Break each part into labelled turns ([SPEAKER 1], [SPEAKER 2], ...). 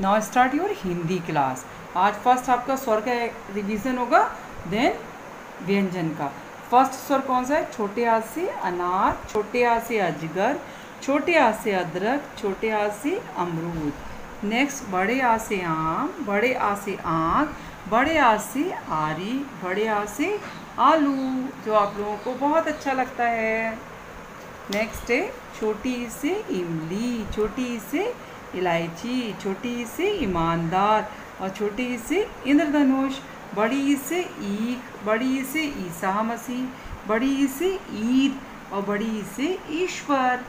[SPEAKER 1] Now start your Hindi class आज first आपका स्वर का रिवीजन होगा देन व्यंजन का। फ़र्स्ट स्वर कौन सा है? छोटे हाथ से अनार, छोटे हाथ से अजगर, छोटे हाथ से अदरक, छोटे हाथ से अमरूद। नेक्स्ट बड़े हाथ से आम, बड़े हाथ से आँख बड़े हाथ से आरी, बड़े हाथ से आलू, जो आप लोगों को बहुत अच्छा लगता है। नेक्स्ट है, छोटी से इमली, छोटी से इलायची, छोटी से ईमानदार और छोटी से इंद्रधनुष, बड़ी से ईख, बड़ी से ईसा मसीह, बड़ी से ईद और बड़ी से ईश्वर।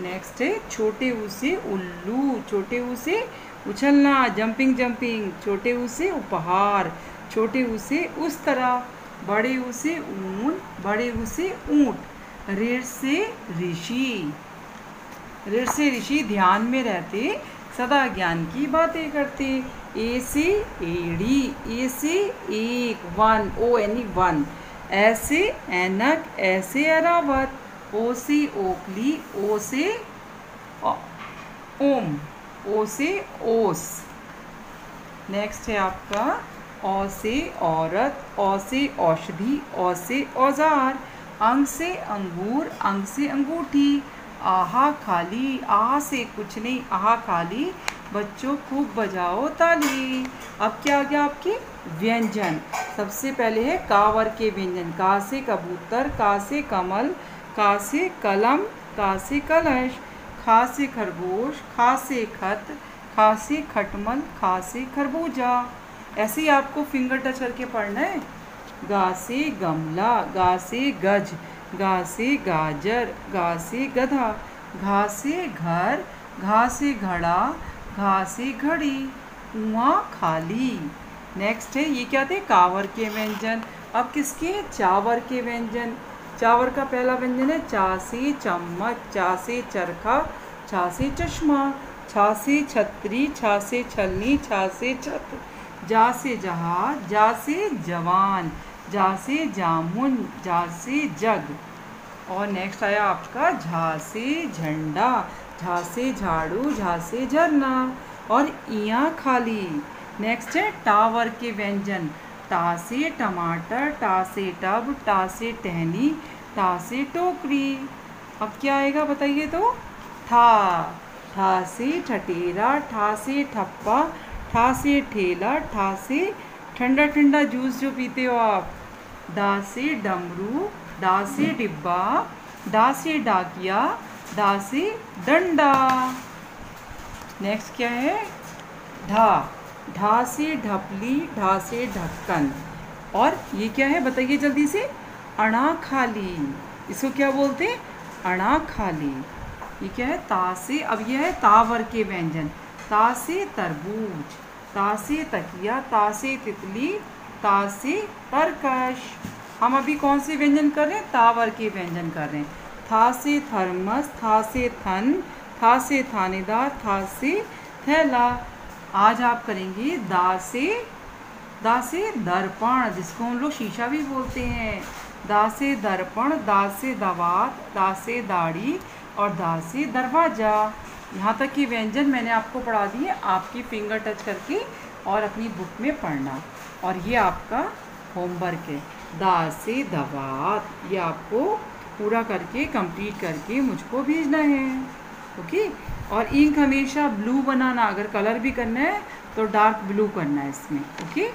[SPEAKER 1] नेक्स्ट है, छोटे उसे उल्लू, छोटे उसे उछलना जंपिंग जंपिंग छोटे उसे उपहार, छोटे उसे उस तरह, बड़े उसे ऊन, बड़े उसे ऊँट ऋण से ऋषि। से ऋषि ध्यान में रहते, सदा ज्ञान की बातें करते। ए से एड़ी ए से एक वन ओ एनी वन ऐसे एनक ऐसे अरावत। ओ से ओकली ओ से ओम ओ से, ओस। नेक्स्ट है आपका औ से औरत औ से औषधि औ से औज़ार। अंग से अंगूर, अंग से अंगूठी। आहा खाली, आहा से कुछ नहीं, आहा खाली। बच्चों, खूब बजाओ ताली। अब क्या आ गया आपके? व्यंजन। सबसे पहले है कावर के व्यंजन। का से कबूतर का से कमल का से कलम का से कलश खा से खरगोश खा से खत खा से खटमल खा से खरबूजा। ऐसे ही आपको फिंगर टच करके पढ़ना है। गा से गमला गा से गज। गा से गाजर गा से गधा घा से घर घा से घड़ा घा से घड़ी उआ खाली। नेक्स्ट है, ये क्या थे? कावर के व्यंजन। अब किसके? चावर के व्यंजन। चावर का पहला व्यंजन है चा से चम्मच चा से चरखा छा से चश्मा छा से छतरी छा से छलनी छा से छत जा से जहाज़ जा से जवान। जा से जामुन जा से जग। और नेक्स्ट आया आपका झा से झंडा झा से झाड़ू झा से झरना। और इया खाली। नेक्स्ट है टावर के व्यंजन। टा से टमाटर टा से टब टा से टहनी टा से टोकरी। अब क्या आएगा बताइए तो? ठा ठा से ठटेरा ठा से ठप्पा ठा से ठेला ठा से ठंडा ठंडा जूस जो पीते हो आप डा से डमरू डा से डिब्बा डा से डाकिया डा से डंडा। नेक्स्ट क्या है? ढा ढा से ढपली ढा से ढक्कन। और ये क्या है बताइए जल्दी से? अणा खाली इसको क्या बोलते हैं? अणा खाली ये क्या है? ता से अब यह है तावर के व्यंजन। ता से तरबूज। ता से तकिया ता से तितली ता से तरकश। हम अभी कौन से व्यंजन कर रहे हैं? तावर के व्यंजन कर रहे हैं। था से थर्मस था से थन था से थानेदार था से थैला। आज आप करेंगे दा से दा से दर्पण, जिसको हम लोग शीशा भी बोलते हैं। दा से दर्पण दा से दवात दा से दाढ़ी और दा से दरवाज़ा। यहाँ तक कि व्यंजन मैंने आपको पढ़ा दिए, आपकी फिंगर टच करके और अपनी बुक में पढ़ना। और ये आपका होमवर्क है। दा से दवात ये आपको पूरा करके कंप्लीट करके मुझको भेजना है। ओके और इंक हमेशा ब्लू बनाना, अगर कलर भी करना है तो डार्क ब्लू करना है इसमें। ओके